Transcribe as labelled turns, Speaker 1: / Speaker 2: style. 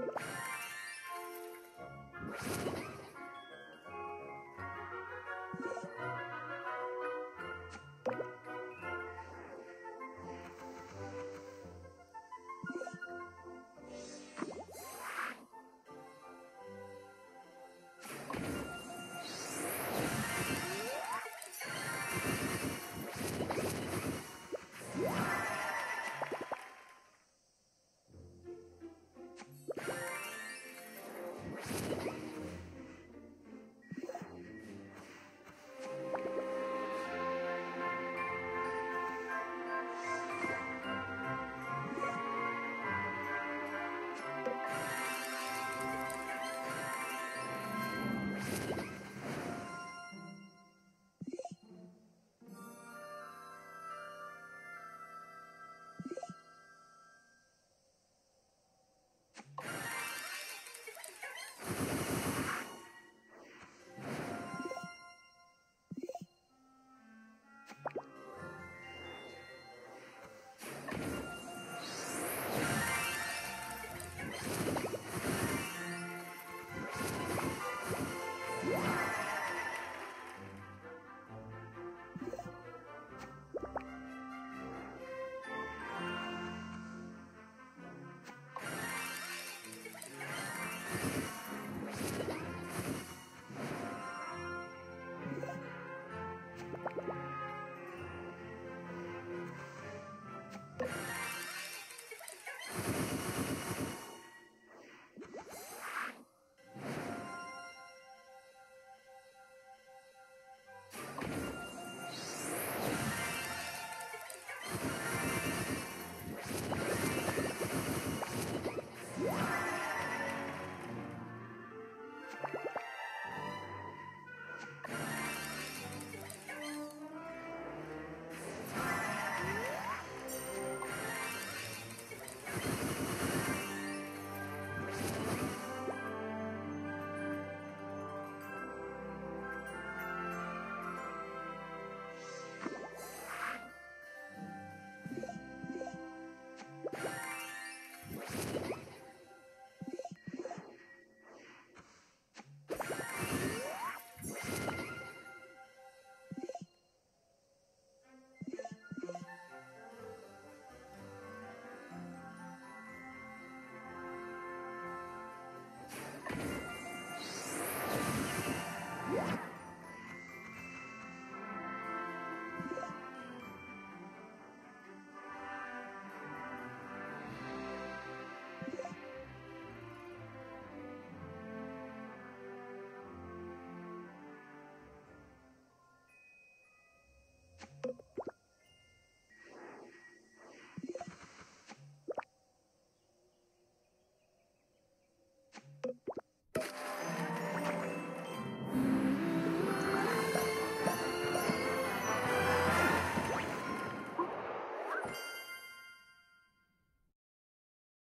Speaker 1: you